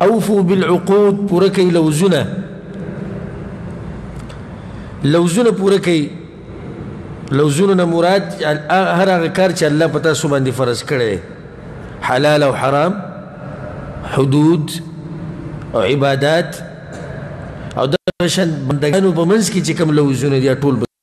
اوفو بالعقود پوره کوي لوزونه لوزونه پوره کوي لوزونه نه مراد هر هغه کار چې الله په تاسو باندې فرض کړی حلال او حرام حدود او عبادات او د شان بندګانو په منځ کې چې کوم لوزونه دي ټول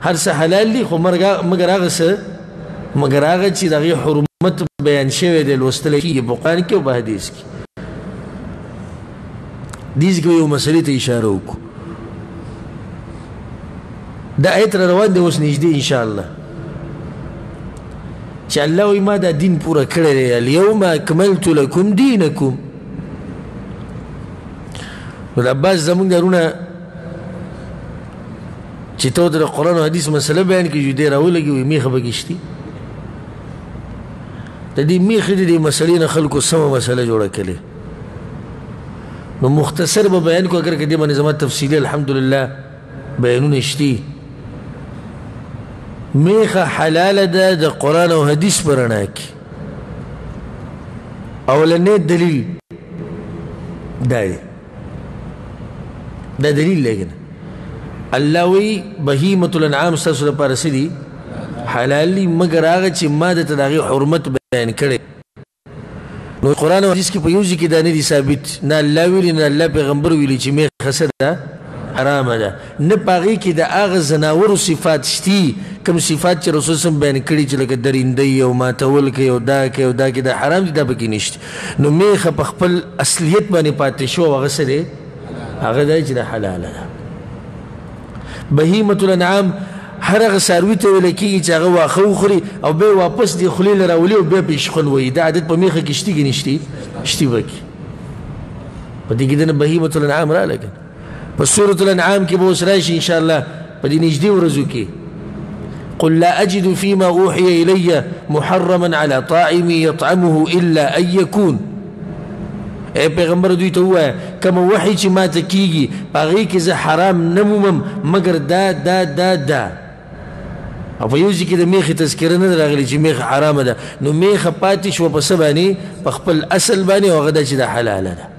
هر څه حلال دي خو مګر هغه څه مګر هغه چې د هغې حرمت بیان شوی دی لوستلی کېږي په قرآن کې او په حدیث کې دې ځای کې یو مسلې ته اشاره وکړو دا آیت را روان دی اوس نږدې انشاءالله چې الله وایي ما دا دین پوره کړی دی الیوم اکملت لکم دینکم نو د عباس زمونږ رونه چې ته د قرآن او حدیث مسله بیان کړي دې راولګي وي میخه پکې شتي د دې میخې دې مسلې نه خلکو سمه مسله جوړه کړي نو مختصر به بیان کو اگر کدی باندې زما تفصیلی الحمدلله بیانونه شتي میخه حلال ده د قرآن او حدیث پرنا کې اولنې دلیل دی دا دلیل دی کنه الله وی بهیمه الانعام سره لپاره سدي حلال دي مګر هغه چې ما د تداغي حرمت بیان کړي نو قران او حدیث کې په یو ځکه دا نه دي ثابت نه الله ویلي نه الله پیغمبر ویلي چې مې خسر ده حرام ده نه پاغي کې د اغه زناور صفات شتي کوم صفات چې رسول سم بیان کړي چې لکه درینده یو ماتول کې یو دا کې یو دا کې د حرام دي دا پکې نشته نو میخه په خپل اصلیت باندې پاتې شو هغه څه دی هغه دی چې د حلاله ده بهیمة الانعام هر هغه څاروي ته ویل کېږي چې هغه واښه وخوري او بیا یې واپس د خولې له راولي او بیا پې شخون وایي دا عادت په میخه کې شتي که نشتي شتي پکې په دې کې دنه بهیمة الانعام راغله که په سورة الانعام کې به اوس راشي ان شاء الله په دې نږدې ورځو کې قل لا أجد فيما أوحي إلي محرما على طاعم يطعمه إلا أن يكون اے پیغمبر دوی ته وایه کوم وحی چې ما ته کیږي هغه کې زه حرام نه مومم مګر دا دا دا دا او په یو ځکه د میخې تذکره نه راغلی چې میخه حرامه ده نو میخه پاتې شو په څه باندې په خپل اصل باندې او هغه ده چې د حلاله ده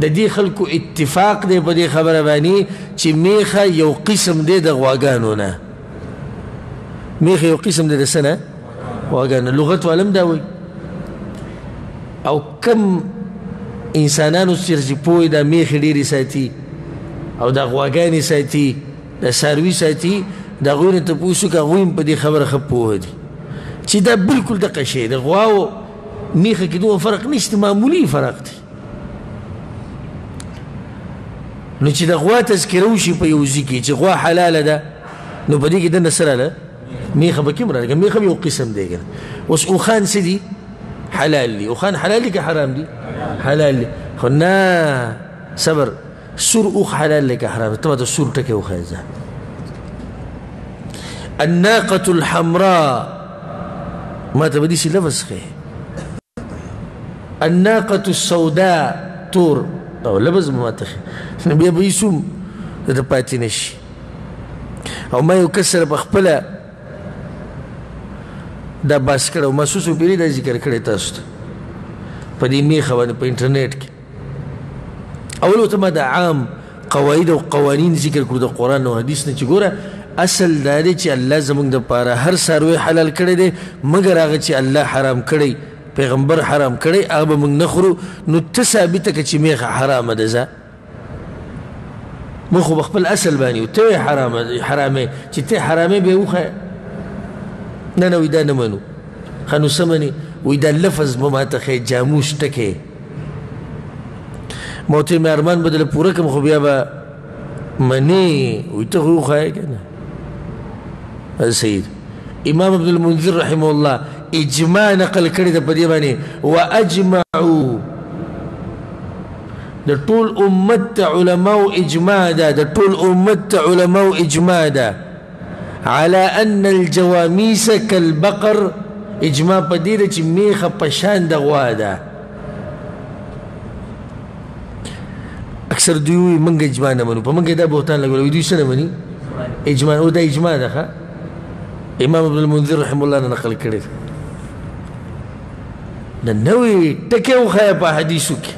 د دې خلکو اتفاق دی په دې خبره باندې چې میخه یو قسم دی د غواګانو نه میخه یو قسم دی د سنه غواګانو لغت ولم دا وي او کم انسانانو سره چې پوه دا میخه ډیری ساتي او دا غواګانې ساتي دا ساروي ساتي دا غوینه ته پوسو که غویم په دې خبره خپوه دي چې دا بالکل دقه شی د غواو میخه کې دوه فرق نشته معمولی فرق دی نو چې د غوا تذکره وشي په یو ځای کې چې غوا حلاله ده نو په دې کې دنه سره ده میخه به کوم راځي میخه یو قسم دی ګره اوس اوخان څه دي حلال دي اوخان حلال دي که حرام دي حلال دي خو نه صبر سور اوخ حلال لکه حرام ته د سور ټکی وخایې ځه الناقة الحمراء ما ته به داسې لفظ ښیې الناقة السوداء تور او لفظ به ما ته ښیې نو بیا به یې څوم درته پاتې نه شي او ما یو کس سره په خپله دا باس کړی او ما څو څو پېرې دا ذکر کړی تاسو ته په دې میخه باندې په انټرنیټ کې اولو ته د عام قواعد او قوانین ذکر کړو د قران او حدیث نه چې ګوره اصل دا دی چې الله زموږ د پاره هر ساروی حلال کړی دی مګر هغه چې الله حرام کړی پیغمبر حرام کړی هغه به موږ نه خورو نو ته ثابته که چې میخه حرامه ده زه موږ خو خپل اصل باندې یو ته حرامه حرامه چې ته حرامه به وخه نه نه وي دا نه منو خنو سمني وي دا لفظ به ماته خې جاموس ټکه موتی مهربان بدل پوره کوم خو بیا به منی وي ته خو خای کنه سید امام ابن المنذر رحمه الله اجماع نقل کړی د په دې باندې واجمعوا د ټول امت علماء اجماع ده د ټول امت علماء اجماع ده على ان الجواميس كالبقر اجماع په دې ده چې میخه پشان د غوا ده اکثر دوی وي منګ اجماع نه منو په منګ دا بهتان لګول دوی سره مني اجماع او دا اجماع ده امام ابن المنذر رحم الله نقل کړی د نوې ټکی وښایه په حدیثو کې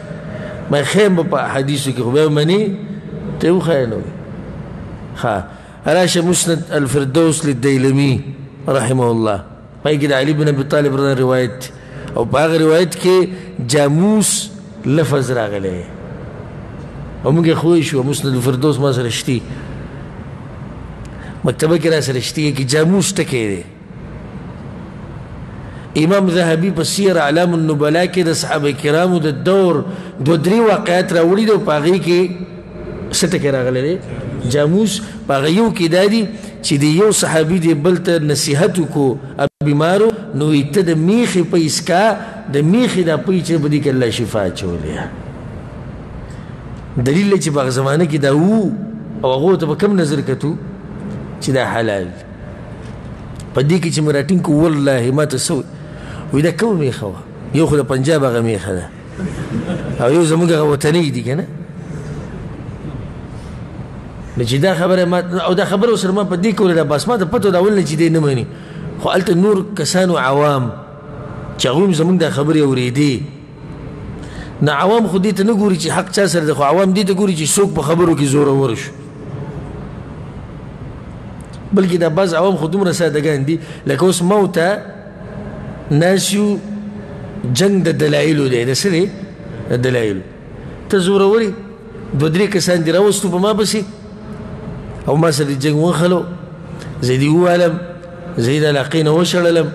ما خیم په حدیثو کې خو به منی ته وښایه نو ها راشه مسند الفردوس للدیلمی رحمه الله پای کې د علي بن ابي طالب رضی روایت دی او په هغه روایت کې جاموس لفظ راغلی او موږ خو شو مسند الفردوس ما سره شتي مکتبه کې را سره شتي کې جاموس ټکی دی امام ذهبي په سیر اعلام النبلاء کې د صحابه کرامو د دور دو درې واقعات راوړي دي او په هغې کې څه ټکی راغلی دی جاموس په هغه یو کې دا دي چې د یو صحابي دی بل ته نصیحت وکړو بیمارو نو ته د میخې په اسکا د میخې دا پوی چې په دې کې الله شفا چولې دلیل چې په زمانه کې دا وو او هغه ته په کم نظر کتو چې دا حلال په دې کې چې مې راټینګ کړو والله ما ته څه وي دا کومه میخه وه یو خو د پنجاب هغه میخه ده او یو زموږ هغه وطني دي که نه نو چې دا خبره ما او دا خبره سره ما په دې کوله دا بس ما ته پته دا ول نه چې دې نه مني خو هلته نور کسانو عوام چې هغوی هم زموږ دا خبرې اورېدې نه عوام خو دې ته نه ګوري چې حق چا سره دی خو عوام دې ته ګوري چې څوک په خبرو کې زورور شو بلکې دا بعض عوام خو دومره سادهګان دي لکه اوس ما ورته ناس یو جنګ د دلایلو دی د څه دی د دلایلو ته زوروري دو درې کسان دې راوستو په ما پسې او ما سره جنګ وخلو زه دې ووالم زه یې د علاقې نه وشړلم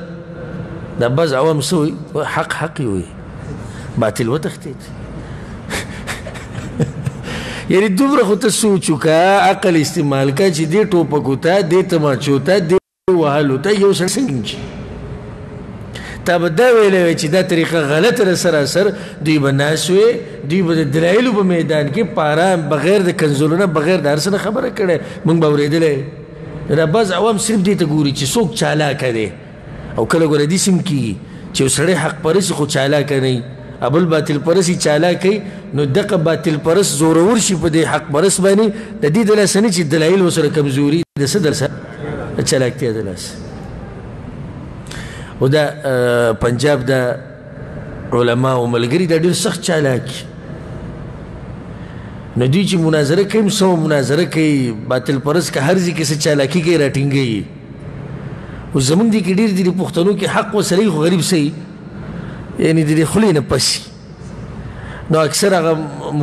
دا بس عوام سوی حق حق یې وي باطل وتښتېد یعنی دومره خو ته سوچ وکړه عقل استعمال کړه چې دې ټوپکو ته دې تماچو ته وهلو ته یو سړی څنګه نیسي تا به دا ویلی وی چې دا طریقه غلطه ده سراسر دوی به ناست وی دوی به د دلایلو په میدان کې په ارام بغیر د کنزولو نه بغیر د هر څه نه خبره کړې موږ به اورېدلی دا بعض عوام صرف دې ته ګوري چې څوک چالاکه دی او کله ګوره دې سم کېږي چې یو سړی حق پرسي خو چالاکه نه وي ابل باطل پرسي چالاکه وي نو دغه باطل پرس زورور شي په دې حق پرس باندې د دې د لاسه نه چې دلایل ورسره کمزوري د څه درسه چلاک ته دلاس او دا پنجاب دا علما او ملګری دا ډیر سخت چلاک نو دوی چې مناظره کوي سو مناظره کوي باطل پرس که هر ځای کې څه چالاکي کوي راټینګوي او زمونږ دې کې ډېر دي د پښتنو کې حق وسلې خو غریب سي یعنې د دې خولې نه پسي نو اکثر هغه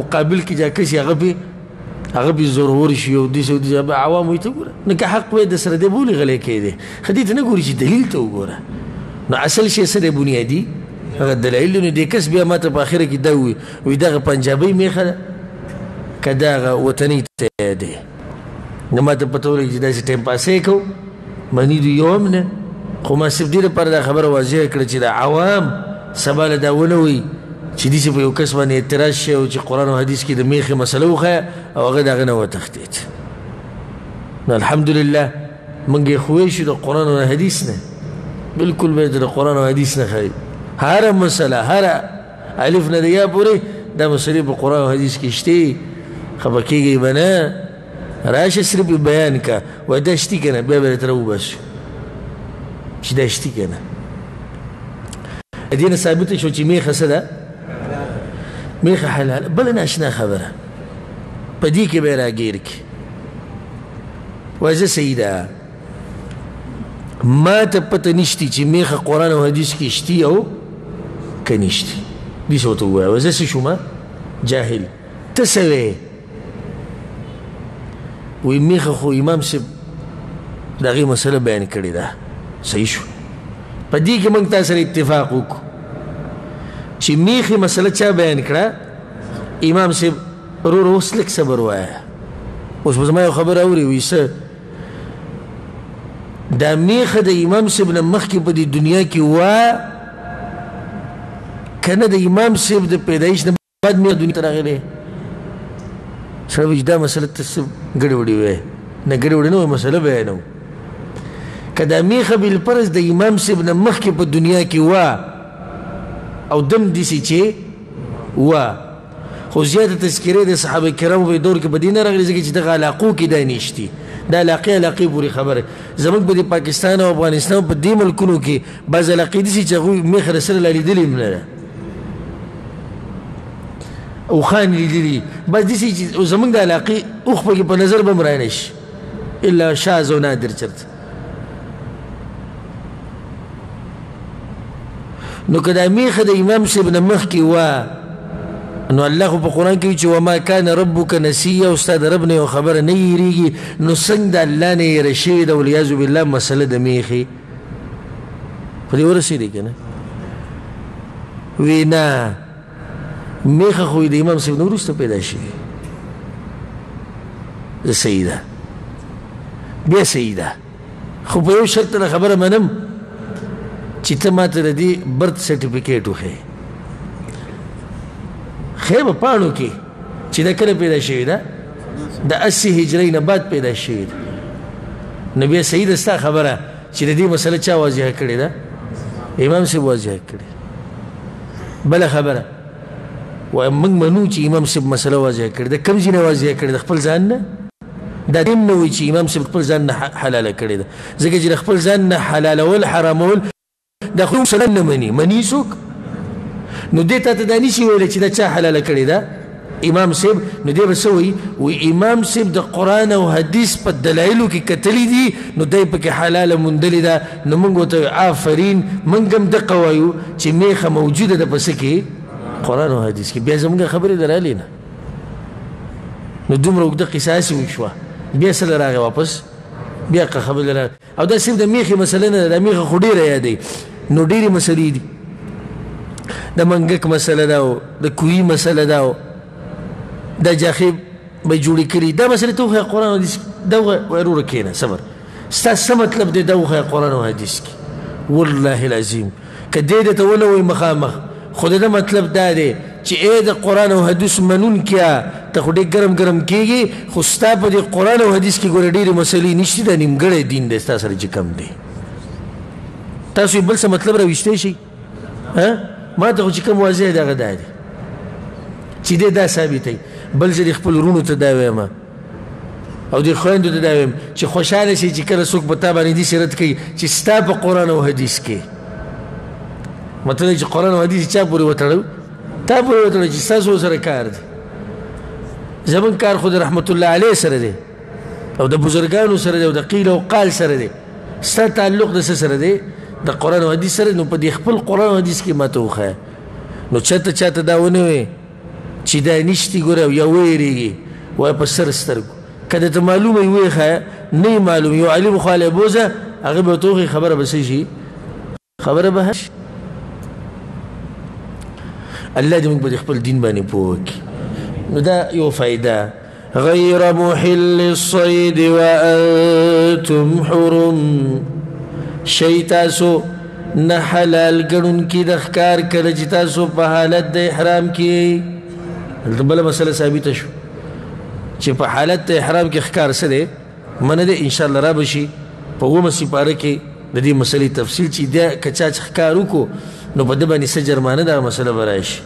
مقابل کې جا کسي هغه به هغه به ضرور شي او دي سعودي جواب عوام وي ته ګوره نه که حق وي د سره دی بولی غلې کې دي خدي ته نه ګوري چې دلیل ته وګوره نو اصل شي سره بنیادی هغه دلایل نه دي کس بیا ماته په اخر کې دا وي وي دغه پنجابي میخه کداغه وطني ته دی نه ماته پته ولګي چې داسې ټایم پاسې کوو مني دي یو هم نه خو ما صرف دې لپاره دا خبره واضح کړه چې د عوام سبا له دا ونه وي چې دې چې په یو کس باندې اعتراض شي او چې قرآن او حدیث کې د میخې مسله وښیه او هغه د هغه نه وتښتېد نو الحمدلله موږ یې خوی شو د قرآن او حدیث نه بلکل به د قرآن او حدیث نه ښایي هره مسله هره الف نه د یا پورې دا به صرف په قرآن او حدیث کې شته خفه کېږئ به نه راشه صرف یې بیان کا وایي دا شتي که نه بیا به یې ترې وباسو چې دا شتي که نه دې نه ثابته شوه چې میخه څه ده میخه حلاله بله ناشنا خبره په دې کې به یې راګیر کړي وایي زه صحیح ده ما ته پته نشتی چې میخه قرآن او حدیث کې شتی او که نشتی دې څه ورته ووایه وزه څه شوم جاهل ته څه وې وی میخه خو امام صاحب د هغې مسله بیان کړې ده صحیح شو په دې کې موږ تاسو سره اتفاق وکړو چې میخه مسله چا بیان کړه امام صاحب رو رو اوس لږ صبر وایه اوس به زما یو خبره اوري وي څه دا میخه د امام صاحب نه مخکې په دې دنیا کې وه که نه د امام صاحب د پیدایش نه بعد میخه دنیا ته راغلی سړی وایي چې دا مسله ته څه ګډې وډې وایې نه ګډې وډې نه وایي مسله بیانوم که دا میخه بالفرض د امام صاحب نه مخکې په دنیا کې وه او دم داسې چې وه خو زیاته تذکره د صحابه کرامو په دور کې بدینه راغلي ځکه چې دغه علاقو کې دا نشتی دا علاقې علاقې پوری خبره زموږ په پاکستان او افغانستان په دې ملکونو کې بعض علاقې دي چې هغوی مخره سره لړي دي نه ده او خان لیدلی بس دي چې زموږ د علاقې اوخ په نظر بم راینش الا شاذ و نادر چرته نو که دا میخه د امام صاحب نه مخکې وه نو الله خو په قرآن کې چې وما کان ربک نسیه استاد رب نه یو خبره نه یریږي نو څنګه د الله نه یې رشي د ولیاذ بالله مسله د میخي خو دې ورسېدې که نه وینا میخه خو د امام صاحب نور ست پیدا شي د سیدا بیا سیدا خو په یو شرط نه خبره منم چې ته ماته د دې برت سرټیفیکیټ وخې خیمه پاڼو کې چې دا کله پیدا شوی دا د 80 هجری نه بعد پیدا شوی دا نبی سید ستا خبره چې د دې مسله چا واضح کړې ده امام سی واضح کړې بل خبره و موږ منو چې امام صاحب مسله واضح کړې ده کوم ځینې واضح کړې ده خپل ځان نه دا دیم نه وایي چې امام صاحب خپل ځان نه حلاله کړې ده ځکه چې خپل ځان نه حلالول حرامول دا خو مسله نه مني مني څوک نو دې ته ته دا نشي ویلی چې دا چا حلاله کړې ده امام صاحب نو دی به څه وایي وایي امام صاحب د قرآن او حدیث په دلایلو کې کتلی دي نو دی پکې حلاله موندلې ده نو موږ ورته آفرین موږ هم دقه وایو چې میخه موجوده ده په څه کې قرآن او حدیث کې بیا زموږ خبرې درالې نه نو دومره اوږده قصه هسې وشوه بیا سره راغی واپس بیا خبرې راغی او دا صرف د میخې مسله نه ده، دا میخه خو ډېره یادوي، نو ډېرې مسلې دي، د منګک مسله ده او د کوهي مسله ده او دا جاخې به جوړې کړي، دا مسلې ته وښیه قرآن او حدیث کې، دا وښیه وروره کېنه صبر ستا څه مطلب دی دا وښیه قرآن او حدیث کې والله العظیم. که دی درته ونه وایي مخامخ خو دده مطلب دا دی چې ای د قرآن او حدیث منونکیه ته خو ډېر ګرم ګرم کېږې خو ستا په دې قرآن او حدیث کې ګوره ډېرې مسلې نشتي دا نیمګړی دین دی ستا سره چې کم دی تاسو بل څه مطلب راویستی شي ها ما ته خو چې کوم واضح دغه دا دی چې دی دا ثابتوي بل زه دې خپل وروڼو ته دا وایم او دې خويندو ته دا ویم چې خوشاله شي چې کله څوک په تا باندې دې سرت کوي چې ستا په قرآن او حدیث کې مطلب چې قرآن او حدیث چا پورې وتړو تا پورې وتړو چې ستاسو سره کار دی زمون کار خود رحمت الله علیه سره دی او د بزرګانو سره دی او د قیل او قال سره دی ستا تعلق د سره دی د قرآن او حدیث سره نو په دې خپل قرآن او حدیث کې ماته وخه نو چاته چاته دا ونه وي چی دا نشتی ګوره یا ویریږي وای په سر سترګو کله ته معلومه وي ویخه نه معلوم یو علم خو له بوزه هغه به توخي خبره بس شي خبره به شي الله دې موږ په خپل دین باندې پوه کړي نو دا یو فائدہ غير محل الصيد وانتم حرم شيتاسو نه حلال ګڼون کې د ښکار کله چې تاسو په حالت د احرام کې بل مسله ثابته شو چې په حالت احرام کې ښکار سره منه ده ان شاء الله را بشي په ومه سپاره کې د دې مسلې تفصیل چې دا کچا چې ښکار وکړو نو په ده باندې څه جرمانه دا مسله به راشي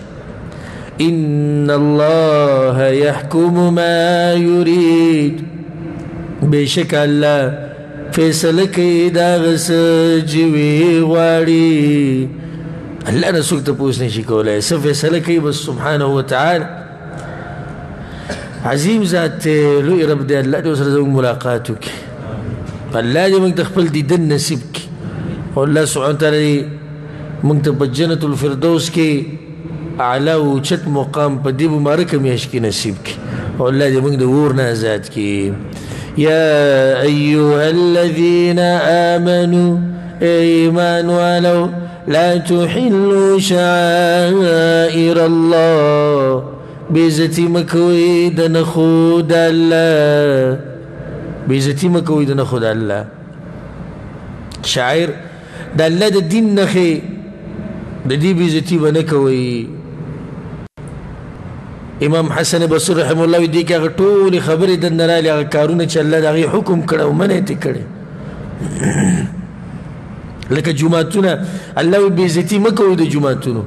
ان الله يحكم ما يريد بشک الله فیصله کوي دا غس جوي غواړي الله نه څوک ته پوښتنه شي کولای څه فیصله کوي بس سبحانه وتعالى عظیم ذات ته لوی رب دې الله دې سره زموږ ملاقات وکړي الله دې موږ ته خپل دیدن نصیب کړي او الله سبحانه تعالی موږ ته په جنت الفردوس کې اعلی او چت مقام په دې مبارک میاشت کې نصیب کړي او الله دې موږ د ور نه آزاد کړي یا ایها الذین آمنو ایمان ولو لا تحلوا شعائر الله بیزتی مکوی د نخو د الله بیزتی مکوی د نخو د الله شاعر د الله د دین نخې د دې بیزتی ونه کوي امام حسن بصری رحم الله دې کې هغه ټول خبرې د نراله کارونه چې الله دغه حکم کړو منه ته کړي لکه جمعتونه الله وی بیزتی مکوی د جمعتونو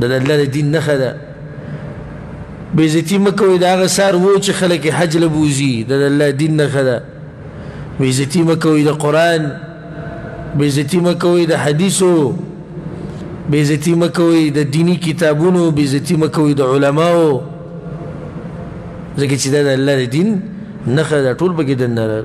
دا د الله د دین نخه ده بیزتی مکوی دا هغه سار وو چې خلک حج لبوزی دا د الله دین نخه ده بیزتی مکوی د قران بیزتی مکوی د حدیثو بیزتی مکوی د دینی کتابونو بیزتی مکوی د علماو ځکه چې دا د الله د دین نخه ده ټول پکې دنه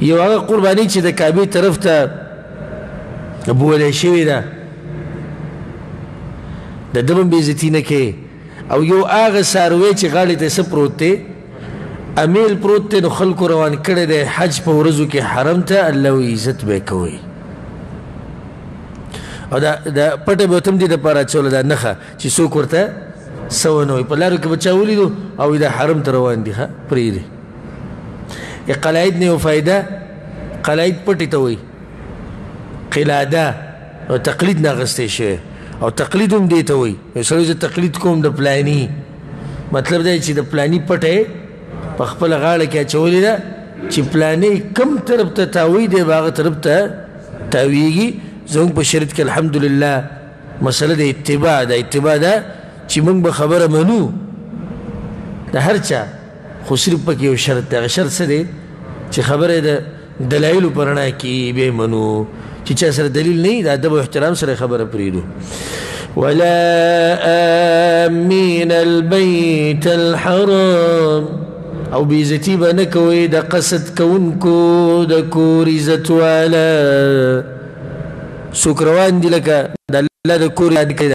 یو هغه قرباني چې د کعبه طرف ته بولې شوی ده د دمن بیزتی نه کې او یو هغه ساروی چې غاړې ته سپروت دی امیل پروت دی نو خلکو روان کړی دی حج په ورځو کې حرم ته الله وی عزت به کوي او دا د پټه به تم دي د پاره چول دا نخه چې څوک ورته سو نو په لارو کې بچاولې او دا حرم ته روان دي ها پرې ای قلاید نه یو فائدہ قلاید پټی ته وای قلاده او تقلید نه غستې شوی او تقلید هم دی ته وای یو سړی چې تقلید کوم د پلانی مطلب دا چې د پلانی پټه په خپل غاړه کې اچولې ده چې پلانی کم طرف ته تاوی دی باغ طرف ته تاویږي زموږ په شریعت کې الحمدلله مسله د اتباع ده اتباع ده چې موږ به خبره منو د هر چا خو صرف پکې یو شرط دی هغه شرط څه دی چې خبره د دلایلو په رڼا کې به منو چې چا سره دلیل نه وي د ادب او احترام سره خبره پرېږدو ولا آمین البیت الحرام او بیزتی به نه کوئ د قصد کوونکو د کور عزت والا څوک روان دي لکه د الله د کور یاد کوي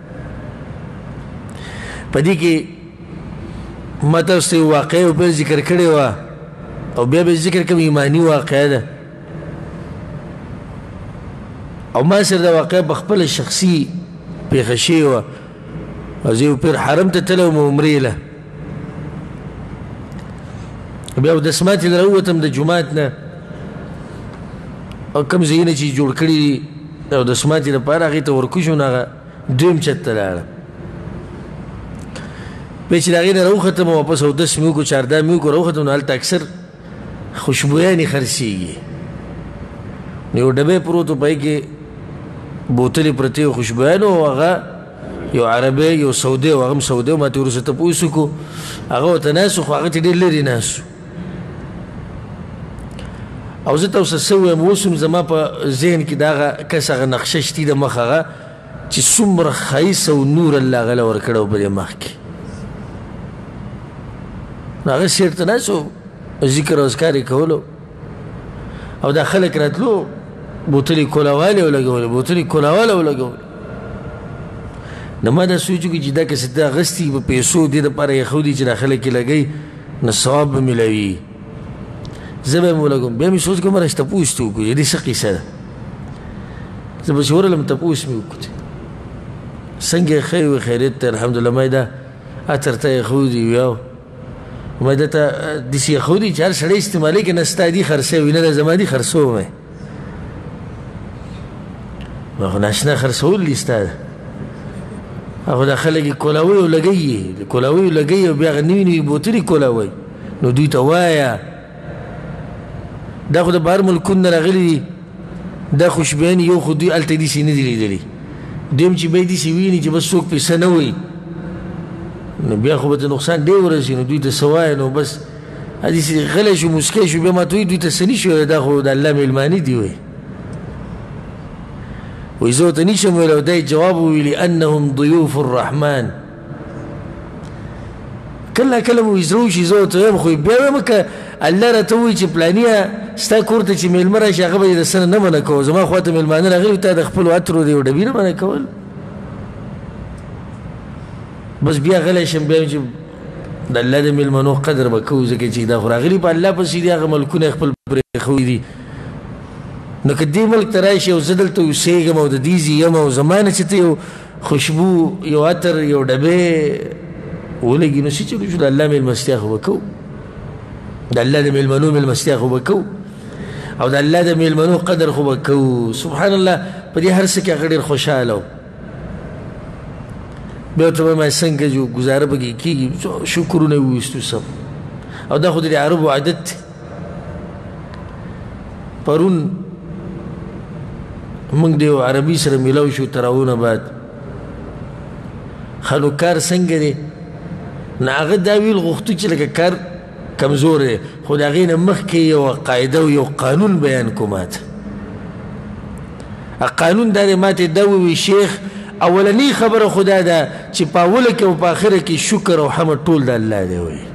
پدې کې متاس ته واقع او په ذکر کړي وا او بیا به ذکر کوم ایمانی واقع ده او ما سره دا واقع په خپل شخصي پیښه شوی و او زه پر حرم ته تلم عمرې له بیا د سمات نه راووتم د جمعات نه او کوم ځای نه چې جوړ کړي او د سمات لپاره هغې ته ورکوشو نه هغه دویم چت ته لاړم بیا چې د هغې نه راوختم واپس اودس مې وکړو چاردا مې وکړو راوختم نو هلته اکثر خوشبویانې خرڅېږي نو یو ډبی پروت و په هغې کې بوتلې پرتې وې خوشبویانو او هغه یو عربی یو سعودي او هغه هم سعودي و، ما ترې وروسته تپوس وکړو، هغه ورته ناست و خو هغه ترې ډېر لرې ناست و. او زه ته اوس څه ووایم اوس هم زما په ذهن کې د هغه کس هغه نقشه شتي د مخ هغه چې څومره ښایسته او نور الله هغه له ورکړی و په دې مخ کې نو هغه سیر ته ناست و ذکر او اذکار یې کولو او دا خلک راتلو بوتلې کولاواله ولګول بوتلې کولاواله ولګول نو ما دا سوچو کې چې دا کسې دا غستی په پیسو دې د پاره یې خودي چې دا خلک یې لګي نو ثواب به ملوي زه به یې ولګوم بیا مې سوچ کوم راځه تپوس ته وکړو دې څه قیصه ده زه به چې ورلم تپوس مې وکړو څنګه خیر و خیریت ته الحمدلله ما دا اتر ته یې خودي ویاو ما د ته د سی خوري چې هر سړی استعمالي کې نستا دي خرڅه وینه د زما دي خرڅو مې ما خو ناشنا خرڅول لیستا هغه د خلک کولاوي لګي کولاوي لګي بیا غنوي نوي بوتري کولاوي نو دوی ته وایا دا خو د بهر ملکونو نه راغلي دي دا خوشبین یو خو دوی هلته داسې نه دي لیدلي دویم چې به یې داسې ویني چې بس څوک پیسه نه وایي نو بیا خو به ته نقصان ډېر ورسي نو دوی ته څه وایې نو بس داسې غلی شو موسکی شو بیا ما ته وایي دوی ته څه نه شي ویلی دا خو د الله مېلمانه دي وایي وایي زه ورته نه شم ویلی او دا یې جواب وویلي انهم ضیوف الرحمن کله کله مو زړه شي زه ته وایم خو بیا وایم که الله راته وایي چې پلانیه ستا کور ته چې میلمه راشي هغه به یې د څه نه منع کوو زما خوا ته میلمانه راغلي تا د خپلو عطرو دی او ډبي نه منع کول بس بیا غلی شم بیا چې د الله د میلمنو قدر به کوو ځکه چې دا خو راغلي په الله پسې دي هغه ملکونه خپل پرېښوي دي نو که دې ملک ته راشي او زه دلته اوسېږم او د دې ځای یم او زما نه چې ته یو خوشبو یو عطر یو ډبه ولګي نو چې موږ د الله ملمستیا خو وکړو د الله د ملمنو ملمستیا خو وکړو او د الله د ملمنو قدر خو وکړو سبحان الله په دې هر څه کې غډیر خوشاله و بیا ته ما څنګه جو گزاره بګی کیږي شکرونه وستو سب او دا خو د عربو عادت پرون موږ دیو عربي سره ملاو شو تراونه بعد خلو کار څنګه دی نه هغه دا ویل غوښتو چې لکه کار کمزور دی خو د هغې نه مخکې یوه قاعده او یو قانون بیان کو ماته قانون دا دی ماته دا ووي شیخ اولنی خبره خدا ده چې په اوله کې او په آخره کې شکر او حمد ټول د الله دی وایي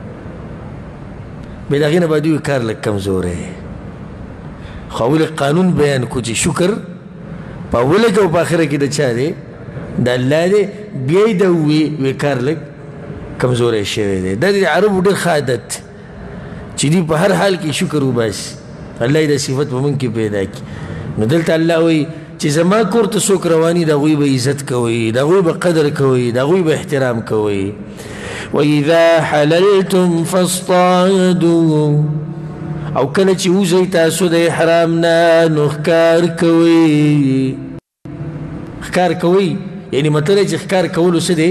به دغه نه بده کار لک کمزورې خو ول قانون بیان کو چې شکر په ول کې او په اخر کې د چا دی د الله دی بیا د وی وکړ لک کمزورې شوی دی د عربو ډېر خادت چې دی په هر حال کې شکر وباس الله دې صفت ومن کې پیدا کی نو دلته الله وی چې زما کور ته څوک رواني د هغوی به عزت کوئ د هغوی به قدر کوئ د هغوی به احترام کوئ واذا حللتم فاصطادوا او کله چې وځئ تاسو د احرام نه نو ښکار کوئ ښکار کوئ یعنی مطلب چې ښکار کولو څه دی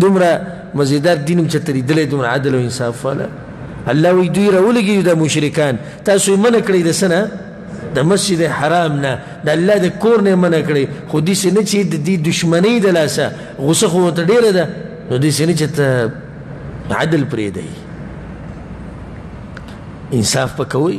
دومره مزیدار دین هم چرته لیدلی دومره عدل او انصاف والا الله وی دوی راولګي دا مشرکان تاسو یې منع کړئ د څه نه د مسجد حرام نه د الله د کور نه منع کړئ خو داسې نه چې د دې دښمنۍ د لاسه غوسه خو ورته ډېره ده نو داسې نه چې ته عدل پرېږدئ انصاف به کوئ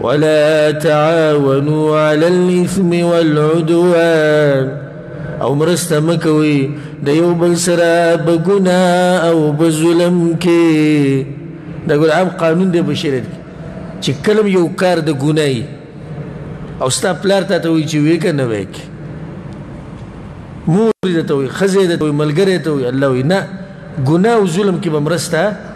ولا تعاونوا على الاثم والعدوان او مرسته مکوي د یو بل سره په ګنا او په ظلم کې د ګل عام قانون دی بشریت چې کلم یو کار د ګنای او ستا پلار ته ته وی چې وې کنه وېک مور ته وی خزه ته وی ملګری ته وی الله وی نه ګنا او ظلم کې بمرسته